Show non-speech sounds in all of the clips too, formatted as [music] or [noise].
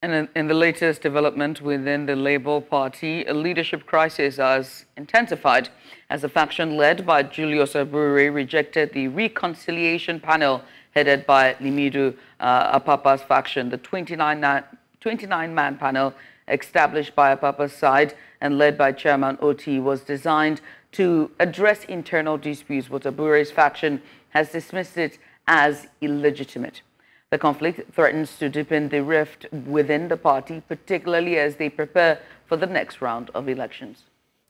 And in, the latest development within the Labour Party, a leadership crisis has intensified as a faction led by Julius Abure rejected the reconciliation panel headed by Lamidi uh, Apapa's faction. The 29, 29 man panel established by Apapa's side and led by Chairman Otti was designed to address internal disputes, but Abure's faction has dismissed it as illegitimate. The conflict threatens to deepen the rift within the party, particularly as they prepare for the next round of elections.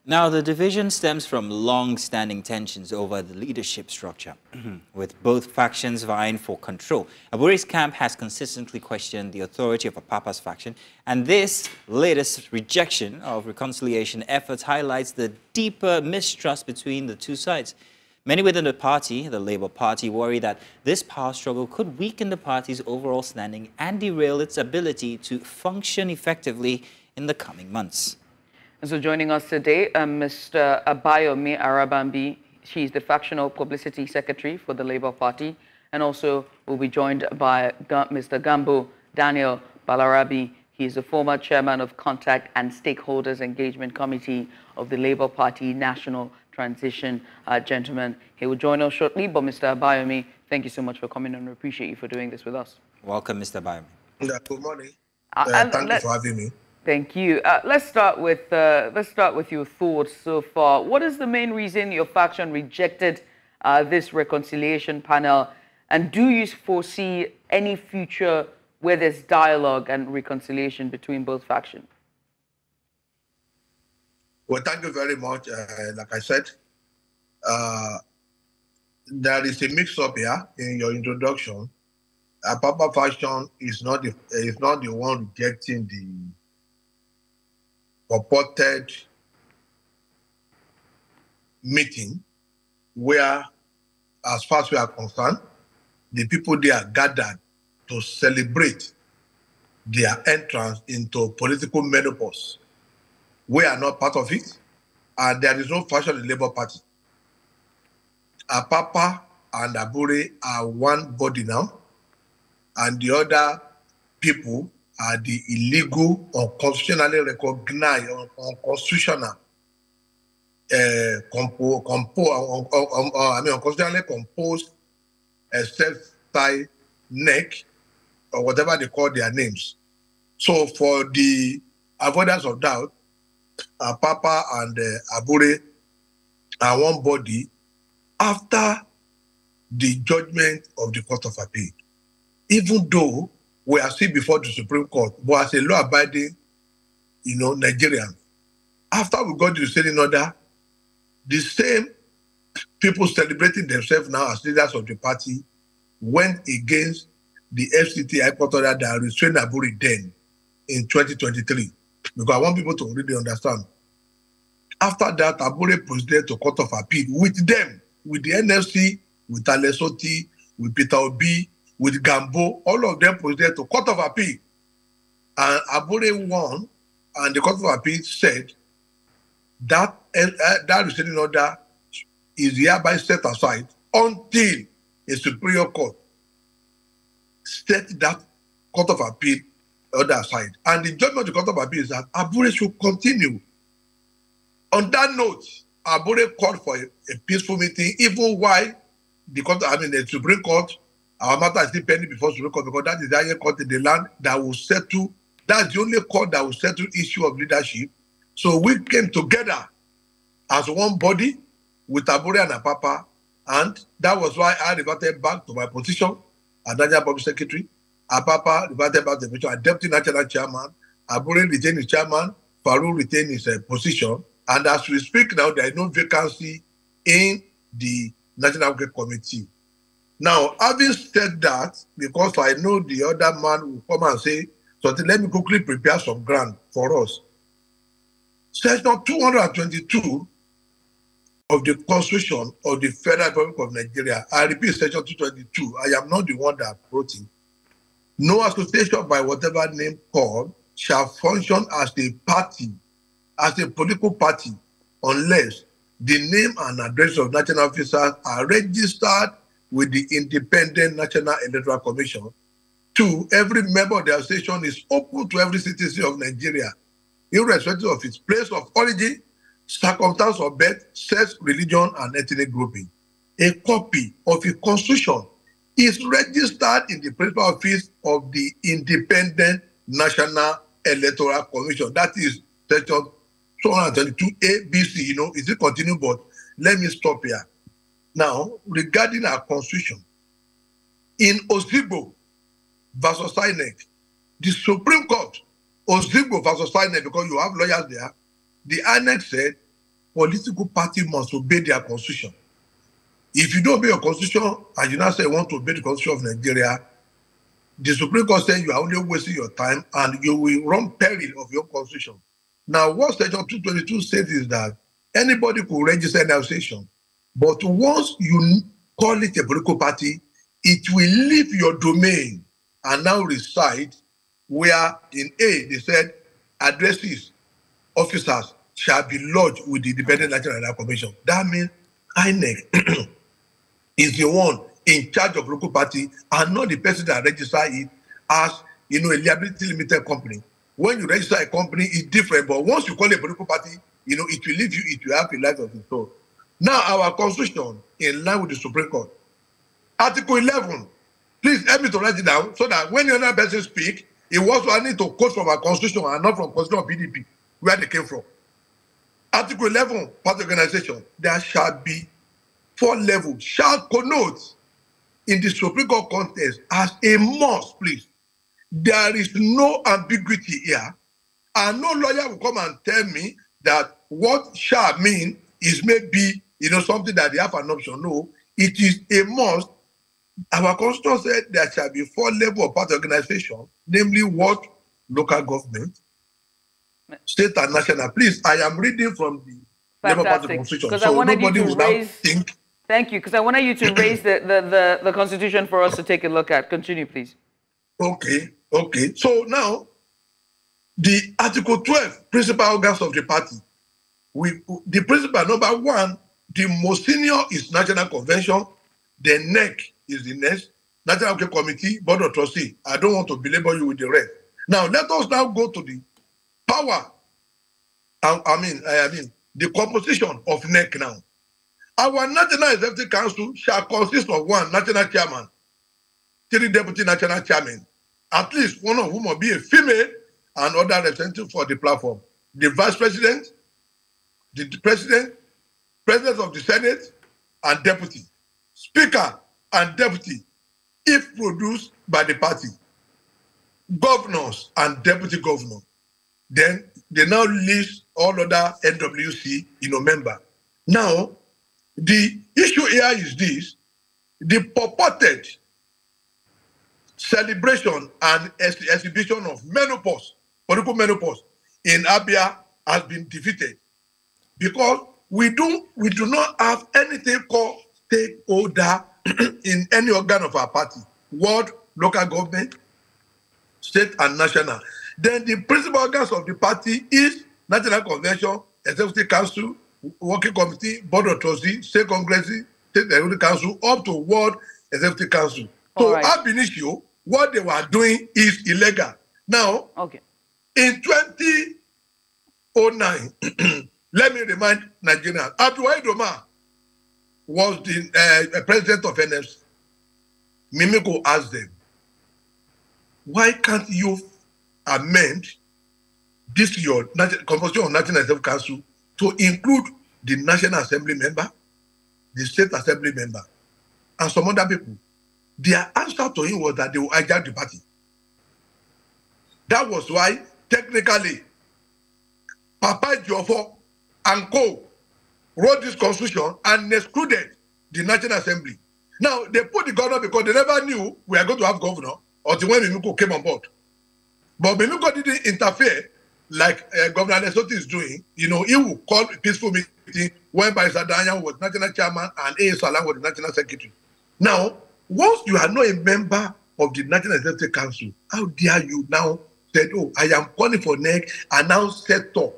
Now, the division stems from long-standing tensions over the leadership structure, mm-hmm. with both factions vying for control. Abure's camp has consistently questioned the authority of Apapa's faction, and this latest rejection of reconciliation efforts highlights the deeper mistrust between the two sides. Many within the party, the Labour Party, worry that this power struggle could weaken the party's overall standing and derail its ability to function effectively in the coming months. And so joining us today, uh, Mr. Abayomi Arabambi. She's the factional publicity secretary for the Labour Party. And also we'll be joined by Mr. Gambo Daniel Balarabe. He is the former chairman of Contact and Stakeholders Engagement Committee of the Labour Party National transition uh, gentleman. He will join us shortly. But Mr. Abayomi, thank you so much for coming and we appreciate you for doing this with us. Welcome, Mr. Abayomi. Yeah, good morning. Uh, uh, thank you for having me. Thank you. Uh, let's start with uh, let's start with your thoughts so far. What is the main reason your faction rejected uh, this reconciliation panel, and do you foresee any future where there's dialogue and reconciliation between both factions? Well, thank you very much. Uh, like I said, uh, there is a mix-up here in your introduction. Apapa Fashion is not the is not the one rejecting the purported meeting, where, as far as we are concerned, the people there gathered to celebrate their entrance into political menopause we are not part of it, and there is no faction in the Labour Party. Apapa and Abure are one body now, and the other people are the illegal or constitutionally recognized unconstitutional uh, compo, compo, uh, um, uh, I mean, unconstitutionally composed uh, self-tie neck or whatever they call their names. So for the avoidance of doubt, uh, Papa and uh, Abure are one body after the judgment of the Court of Appeal. Even though we are still before the Supreme Court, but as a law-abiding, you know, Nigerian, after we got the restraining order, the same people celebrating themselves now as leaders of the party went against the FCT High Court order that restrained Abure then in 2023 because I want people to really understand. After that, Abure proceeded to Court of Appeal with them, with the NLC, with Alex Otti, with Peter Obi, with Gambo, all of them proceeded to Court of Appeal. And Abure won, and the Court of Appeal said that uh, that restraining order is hereby set aside until a superior court set that Court of Appeal other side. And the judgment of the Court of Appeal is that Abure should continue. On that note, Abure called for a, a peaceful meeting, even while the court, I mean, the Supreme Court, our matter is still pending before Supreme Court because that is the higher court in the land that will settle. That's the only court that will settle issue of leadership. So we came together as one body with Abure and Apapa, and that was why I reverted back to my position as National Public Secretary Apapa reverted back the position. Deputy National Chairman, Abure retained his chairman, Farouk retained his uh, position. And as we speak now, there is no vacancy in the National Working Committee. Now, having said that, because I know the other man will come and say, so let me quickly prepare some ground for us. Section 222 of the Constitution of the Federal Republic of Nigeria, I repeat, Section 222, I am not the one that wrote it, no association by whatever name called shall function as a party, as a political party, unless the name and address of national officers are registered with the Independent National Electoral Commission Two, every member of the association is open to every citizen of Nigeria, irrespective of its place of origin, circumstance of birth, sex, religion, and ethnic grouping. A copy of a constitution is registered in the principal office of the Independent National Electoral Commission. That is section 222 ABC. You know, is it continue? But let me stop here. Now, regarding our constitution, in Ozigbo versus INEC, the Supreme Court, Ozigbo versus INEC, because you have lawyers there, the INEC said political party must obey their constitution. If you don't obey your constitution and you now say you want to obey the constitution of Nigeria, the Supreme Court said you are only wasting your time and you will run peril of your constitution. Now, what Section 222 says is that anybody could register an association, but once you call it a political party, it will leave your domain and now reside where in A they said addresses, officers shall be lodged with the Independent National Commission. That means INEC is the one in charge of local party and not the person that register it as you know a liability limited company. When you register a company, it's different, but once you call a political party, you know it will leave you, it will have a life of its own. Now our constitution, in line with the Supreme Court, Article 11. Please help me to write it down so that when another person speak, it was I need to quote from our constitution and not from constitution of PDP, where they came from. Article 11, party organization, there shall be four levels, shall connote in the Supreme Court context as a must, please. There is no ambiguity here. And no lawyer will come and tell me that what shall mean is maybe you know something that they have an option. No, it is a must. Our constitution said there shall be four level of party organization, namely what local government, state and national. Please, I am reading from the Labour Party constitution, so nobody will raise... now think. Thank you, because I wanted you to [clears throat] raise the, the, the, the constitution for us to take a look at. Continue, please. Okay, okay. So now, the Article 12, principal organs of the party. We, the principal number one, the most senior is National Convention, the NEC is the next, National Committee, Board of Trustee. I don't want to belabor you with the rest. Now, let us now go to the power, I, I mean, I mean, the composition of NEC now. Our National Executive Council shall consist of one national chairman, three deputy national chairmen, at least one of whom will be a female and other representative for the platform. The vice president, the president, president of the Senate, and deputy, speaker and deputy, if produced by the party, governors and deputy governor. Then they now list all other NWC, you know, member. Now, the issue here is this, the purported celebration and ex exhibition of menopause, political menopause in Abia has been defeated because we do we do not have anything called stakeholder [clears throat] in any organ of our party, ward, local government, state and national. Then the principal organs of the party is National Convention, Executive Council, Working Committee, Board of Trustees, State Congress, State Executive Council, up to Ward Executive Council. So right. ab initio, what they were doing is illegal. Now, okay. in 2009, [clears throat] let me remind Nigerians, Abdul Doma was the uh, president of NFC. Mimiko asked them, why can't you amend this your composition of National Executive Council to include the National Assembly member, the State Assembly member, and some other people? Their answer to him was that they will hijack the party. That was why, technically, Papa Jofo and co wrote this constitution and excluded the National Assembly. Now, they put the governor because they never knew we are going to have governor until when Mimiko came on board. But Mimiko didn't interfere like uh, Governor Lesotho is doing. You know, he will call a peaceful meeting when Barrister Danya was national chairman and A. Salam was the national secretary. Now, once you are not a member of the National Executive Council, how dare you now say, oh, I am calling for NEC and now set up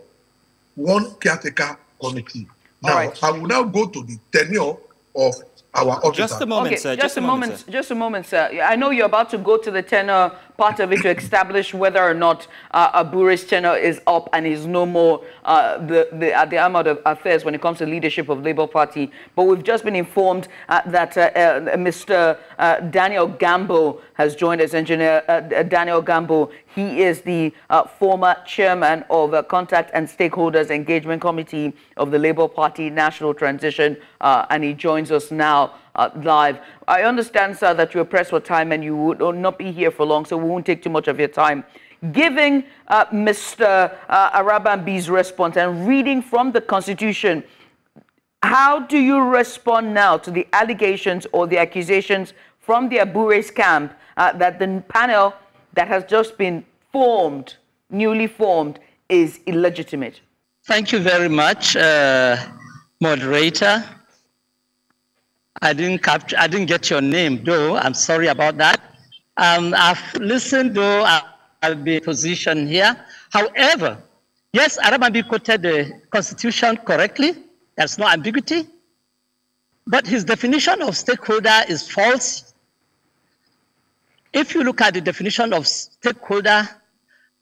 one caretaker committee. Now, right. I will now go to the tenure of our officer. Just a moment, okay, sir. Just, Just a a moment, moment, sir. just a moment, sir. I know you're about to go to the tenor part of it to establish whether or not uh, Abure's tenor is up and is no more uh, the, the, at the armored of affairs when it comes to leadership of Labour Party. But we've just been informed uh, that uh, uh, Mr. Uh, Daniel Gambo has joined us. Engineer Daniel Gambo, he is the former chairman of Contact and Stakeholders Engagement Committee of the Labour Party National Transition, and he joins us now uh, live. I understand, sir, that you're pressed for time and you would not be here for long, so we won't take too much of your time. Giving uh, Mr. Uh, Arabambi's response and reading from the Constitution, how do you respond now to the allegations or the accusations from the Abure's camp uh, that the panel that has just been formed, newly formed, is illegitimate? Thank you very much, uh, moderator. I didn't capture, I didn't get your name, though. I'm sorry about that. Um, I've listened, though. I, I'll be positioned here. However, yes, Arabambi quoted the Constitution correctly. There's no ambiguity. But his definition of stakeholder is false. If you look at the definition of stakeholder,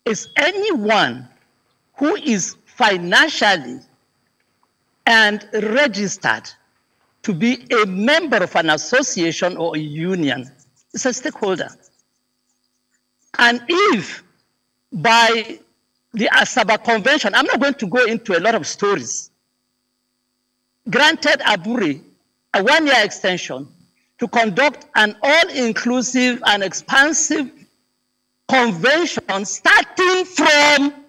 it's anyone who is financially and registered to be a member of an association or a union. It's a stakeholder. And if by the Asaba Convention, I'm not going to go into a lot of stories, granted Abure a one year extension to conduct an all inclusive and expansive convention starting from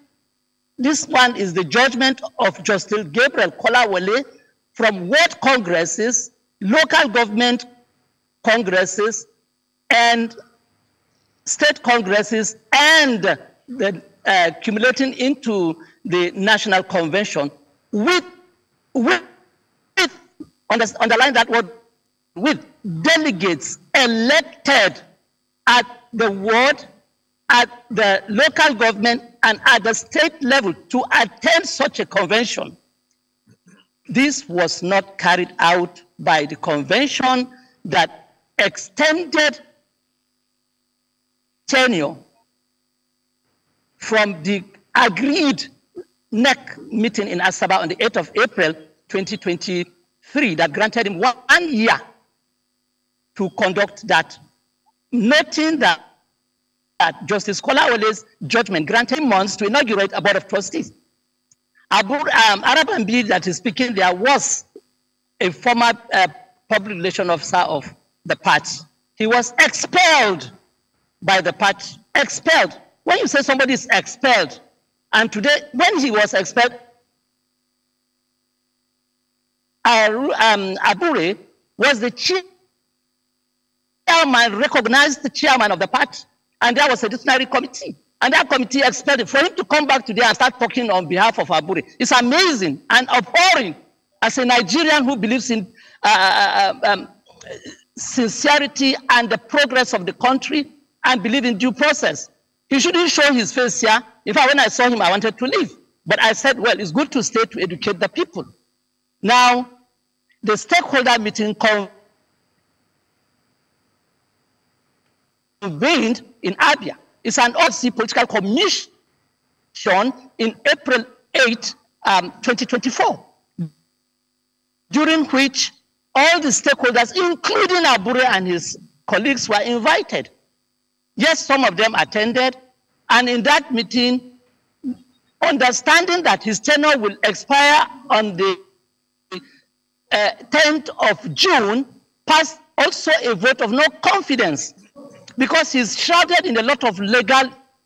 this one is the judgment of Justice Gabriel Kolawole from world congresses, local government congresses, and state congresses, and the, uh, accumulating into the national convention with, with, with underline that word, with delegates elected at the ward, at the local government, and at the state level to attend such a convention. This was not carried out by the convention that extended tenure from the agreed NEC meeting in Asaba on the 8th of April 2023 that granted him one year to conduct that, noting that, that Justice Kolawole's judgment granted him months to inaugurate a board of trustees. Abu, um, Arabambi that is speaking there was a former uh, public relation officer of the party. He was expelled by the party. Expelled. When you say somebody is expelled, and today, when he was expelled, um, Abure was the chairman, recognized the chairman of the party, and there was a disciplinary committee. And that committee expected. For him to come back today and start talking on behalf of Abure, it's amazing and abhorring as a Nigerian who believes in uh, uh, um, sincerity and the progress of the country and believe in due process. He shouldn't show his face here. In fact, when I saw him, I wanted to leave. But I said, well, it's good to stay to educate the people. Now, the stakeholder meeting convened in Abia. It's an OC political commission in April 8, um, 2024, during which all the stakeholders, including Abure and his colleagues, were invited. Yes, some of them attended, and in that meeting, understanding that his tenure will expire on the uh, 10th of June, passed also a vote of no confidence because he's shrouded in a lot of legal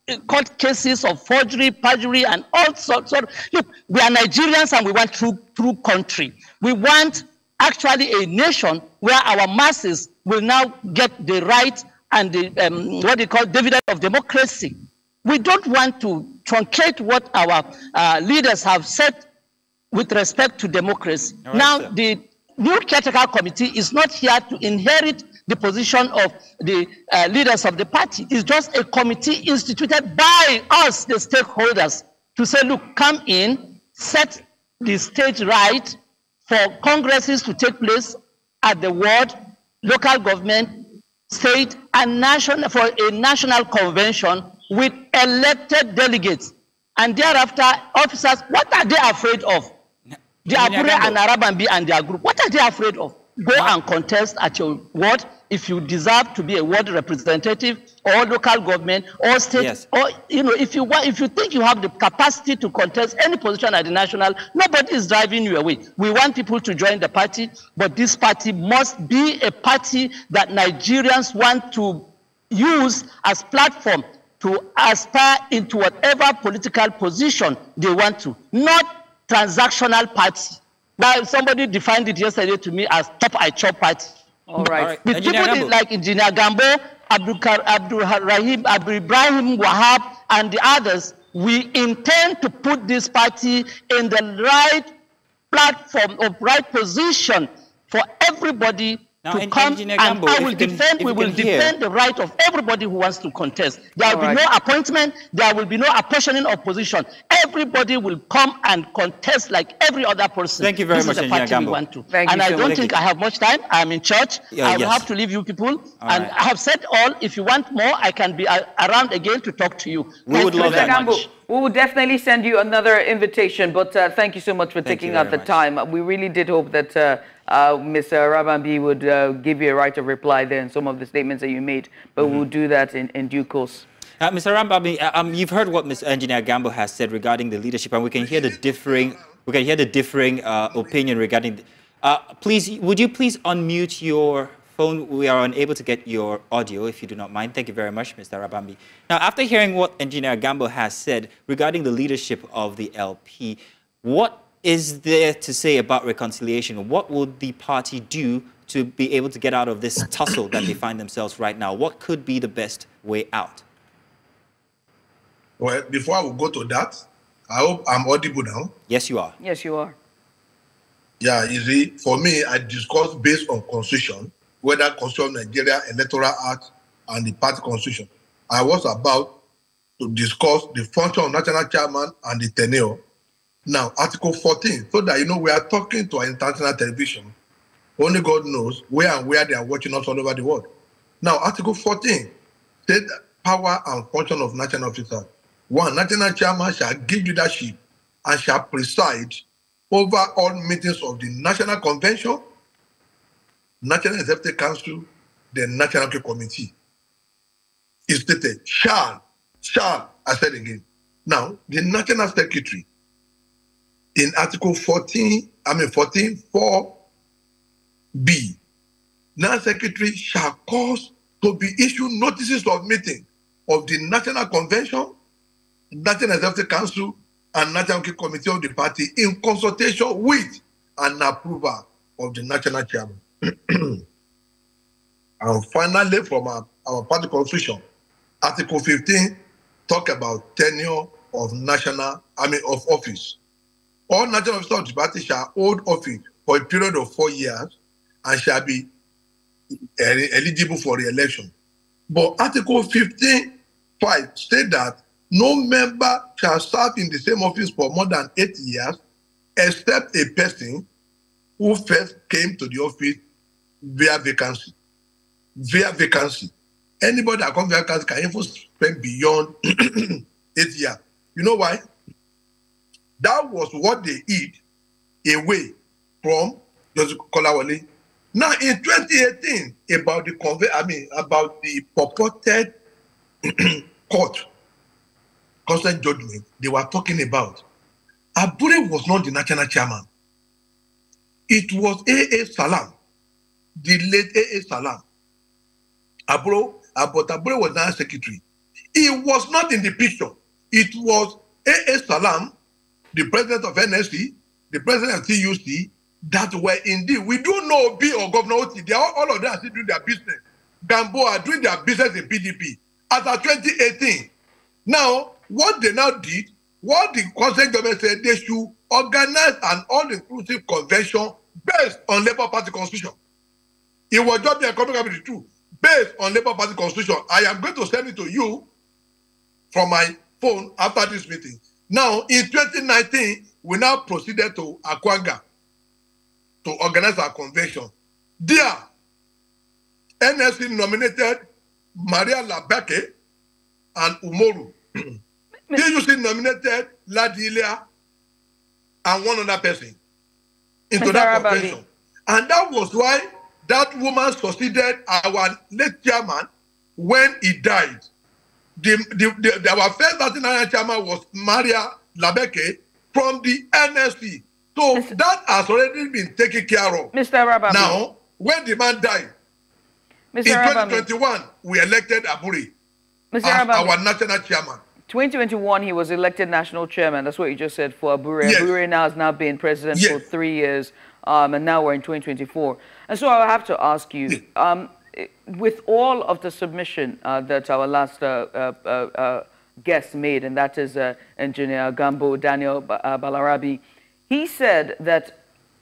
uh, court cases of forgery, perjury, and all sorts of. Look, we are Nigerians and we want true, true country. We want actually a nation where our masses will now get the right and the, um, what they call dividend of democracy. We don't want to truncate what our uh, leaders have said with respect to democracy. Right, now, sir. the new caretaker committee is not here to inherit the position of the uh, leaders of the party. It's just a committee instituted by us, the stakeholders, to say, look, come in, set the stage right for congresses to take place at the ward, local government, state, and national for a national convention with elected delegates. And thereafter, officers, what are they afraid of? The Abure and Arabambi and their group, what are they afraid of? Go and contest at your ward if you deserve to be a ward representative or local government or state yes. or you know if you want if you think you have the capacity to contest any position at the national nobody is driving you away. We want people to join the party but this party must be a party that nigerians want to use as platform to aspire into whatever political position they want to not transactional party. Now somebody defined it yesterday to me as top i chop party all right. All right. With Engineer people Gambo. like Engineer Gambo, Abdul, Abdul Rahim, Abdul Ibrahim Wahab, and the others, we intend to put this party in the right platform of right position for everybody now, to come and Gambo, I will defend, can, we will defend the right of everybody who wants to contest. There will All be right. no appointment, there will be no apportioning of position. Everybody will come and contest like every other person. Thank you very this much, is the party Gambo. we want to. Thank and I so don't much. think I have much time. I'm in church. Yeah, I will yes. have to leave you people. All and right. I have said all. If you want more, I can be uh, around again to talk to you. We Thank would you love that Gambo, much. we will definitely send you another invitation, but uh, thank you so much for Thank taking out the much. time. We really did hope that uh, uh, Ms. Rabambi would uh, give you a right of reply there in some of the statements that you made, but Mm-hmm. we'll do that in, in due course. Uh, Mr. Rambabi, uh, um, you've heard what Mr. Engineer Gambo has said regarding the leadership, and we can hear the differing, we can hear the differing uh, opinion regarding. The, uh, please, would you please unmute your phone? We are unable to get your audio, if you do not mind. Thank you very much, Mr. Rabambi. Now, after hearing what Engineer Gambo has said regarding the leadership of the LP, what is there to say about reconciliation? What would the party do to be able to get out of this tussle that they find themselves right now? What could be the best way out? Well, before I will go to that, I hope I'm audible now. Yes, you are. Yes, you are. Yeah, you see, for me, I discuss based on constitution, whether Constitution Nigeria, Electoral Act, and the party constitution. I was about to discuss the function of national chairman and the tenure. Now, Article 14, so that you know we are talking to our international television. Only God knows where and where they are watching us all over the world. Now, Article 14 said power and function of national officers. One, national chairman shall give leadership and shall preside over all meetings of the National Convention, National Executive Council, the National Committee. It stated, shall, shall, I said again. Now, the National Secretary in Article 14, I mean 14, 4b, National Secretary shall cause to be issued notices of meeting of the National Convention, National Executive Council, and National Committee of the party in consultation with and approval of the national chairman. [clears throat] and finally, from our, our party constitution, Article 15 talk about tenure of national, I mean, of office. All national officers of the party shall hold office for a period of four years and shall be el- eligible for re-election. But Article 15, 5 state that no member shall serve in the same office for more than eight years, except a person who first came to the office via vacancy. Via vacancy. Anybody that comes via vacancy can even spend beyond [clears throat] eight years. You know why? That was what they hid away from Joseph Kolawole. Now in 2018, about the conve- I mean about the purported [clears throat] court consent judgment they were talking about. Abure was not the national chairman. It was A.A. Salam, the late A.A. Salam. Aburo, but Abure was national secretary. He was not in the picture. It was A.A. Salam, the president of NSC, the president of TUC, that were indeed. We do know B or Governor Oti. They are all of them are still doing their business. Gambo are doing their business in PDP. As of 2018, now, what they now did, what the consent government said, they should organize an all-inclusive convention based on Labour Party constitution. It was just the economic capital too, based on Labour Party constitution. I am going to send it to you from my phone after this meeting. Now, in 2019, we now proceeded to Akwanga to organize our convention. There, NSC nominated Maria Labeke and Umoru. [clears throat] DUC nominated Ladilia and one other person into Mr. that convention. And that was why that woman succeeded our late chairman when he died. The, the, the, our first Latin chairman was Maria Labeke from the NLC. So Mr. that has already been taken care of. Mr. Arabambi. Now, when the man died, Mr. in Arabambi. 2021, we elected Abure Mr. as Arababi. our national chairman. 2021, he was elected national chairman. That's what you just said for Abure. Yes. Abure now has now been president for three years, um, and now we're in 2024. And so I have to ask you, um, i- with all of the submission uh, that our last uh, uh, uh, uh, guest made, and that is uh, engineer Gambo Daniel Ba- Balarabe, he said that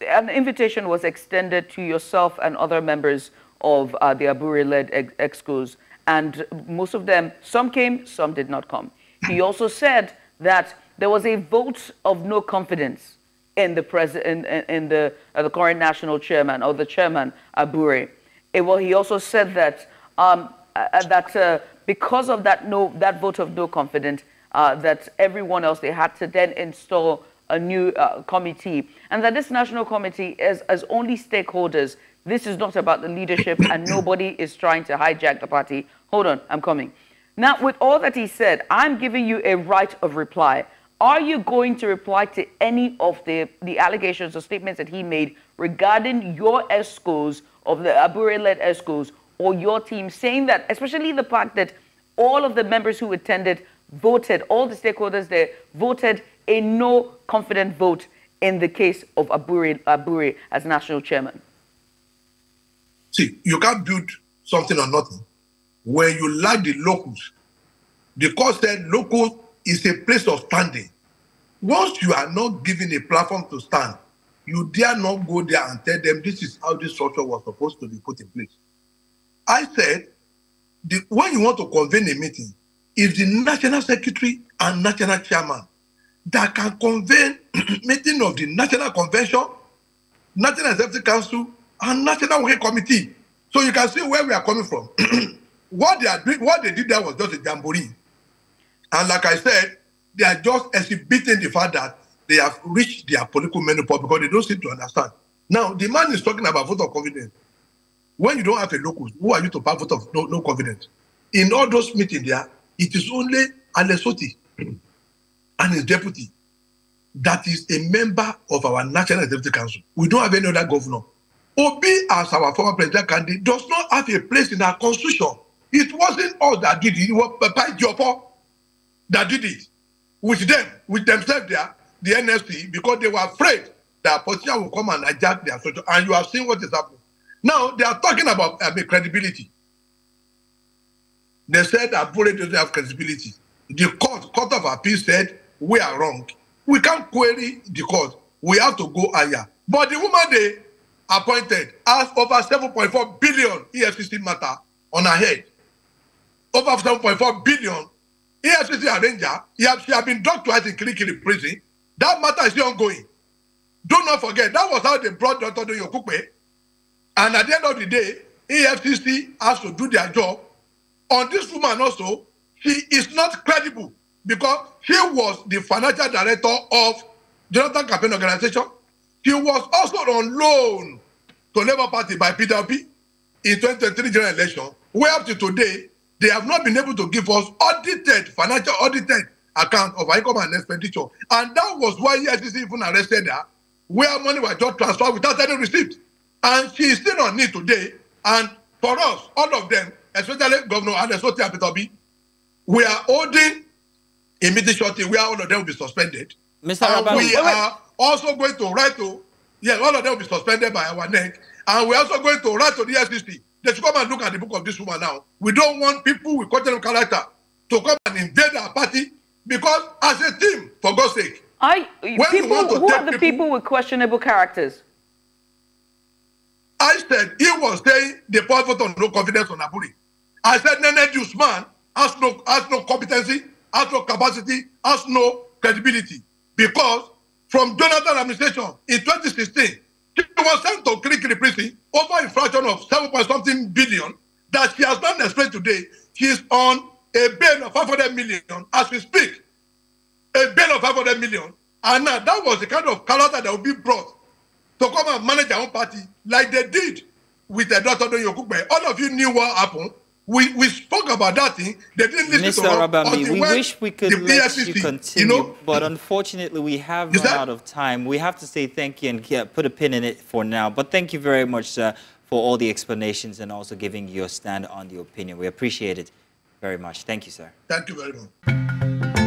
an invitation was extended to yourself and other members of uh, the Abure-led ex- excos, and most of them, some came, some did not come. He [laughs] also said that there was a vote of no confidence in the president, in, in the, uh, the current national chairman or the chairman Abure. Eh, well, he also said that um, uh, uh, that uh, because of that no that vote of no confidence, uh, that everyone else they had to then install a new uh, committee, and that this national committee is as only stakeholders. This is not about the leadership, and nobody is trying to hijack the party. Hold on, I'm coming. Now, with all that he said, I'm giving you a right of reply. Are you going to reply to any of the, the allegations or statements that he made regarding your ESCOs, of the Abure-led ESCOs, or your team, saying that, especially the fact that all of the members who attended voted, all the stakeholders there voted a no confident vote in the case of Abure, Abure as national chairman? See, you can't build something on nothing. When you lack the locals, the court said locals is a place of standing. Once you are not given a platform to stand, you dare not go there and tell them this is how this structure was supposed to be put in place. I said, the, when you want to convene a meeting, it's the national secretary and national chairman that can convene [clears throat] meeting of the national convention, national executive council, and national working committee. So you can see where we are coming from. [clears throat] what they are doing, what they did there was just a jamboree. And like I said, they are just exhibiting the fact that they have reached their political menopause because they don't seem to understand. Now, the man is talking about vote of confidence. When you don't have a locus, who are you to pass vote of no, no confidence? In all those meetings there, it is only Alesoti and his deputy that is a member of our National Executive Council. We don't have any other governor. Obi, as our former president candidate, does not have a place in our constitution. It wasn't us that did it. It was Papa Jopo that did it. With them, with themselves there, the NSP, because they were afraid that politicians will come and hijack their structure. And you have seen what is happening. Now, they are talking about uh, credibility. They said that Bure doesn't have credibility. The court, court of appeal said we are wrong. We can't query the court. We have to go higher. But the woman they appointed has over 7.4 billion EFCC matter on her head. Over 7.4 billion EFCC arranger. She has been drugged twice in Kirikiri prison. That matter is still ongoing. Do not forget, that was how they brought Dr. Doyokupe. And at the end of the day, EFCC has to do their job. On this woman also, she is not credible because she was the financial director of Jonathan Campaign Organization. She was also on loan to Labour Party by Obi in 2023 general election, where up to today, they have not been able to give us audited, financial audited account of her income and expenditure. And that was why EFCC even arrested her, where money was just transferred without any receipt. And she is still on need today. And for us, all of them, especially Governor Adesote and Peter Obi, we are holding a meeting shortly where all of them will be suspended. Mr. And Rabawi, we wait, wait. are also going to write to, yes, all of them will be suspended by our neck. And we're also going to write to the SCC. They should come and look at the book of this woman now. We don't want people with questionable character to come and invade our party because, as a team, for God's sake, I, you people, want to who take are the people- people with questionable characters? I said he was saying the prophet on no confidence on Aburi. I said Nene Usman has no has no competency, has no capacity, has no credibility. Because from Jonathan administration in 2016, She was sent to Kirikiri prison over infraction of 7 point something billion that she has not explained today. She is on a bail of 500 million as we speak. A bail of 500 million. And now that was the kind of character that would be brought to come and manage our own party like they did with the Dr. Doyin Okupe. All of you knew what happened. We, we spoke about that thing. They didn't listen Mr. to us. Rabami, we wish we could let PSCC, you continue, You know, but unfortunately we have run out of time. We have to say thank you and yeah, put a pin in it for now. But thank you very much, sir, for all the explanations and also giving your stand on the opinion. We appreciate it very much. Thank you, sir. thank you very much.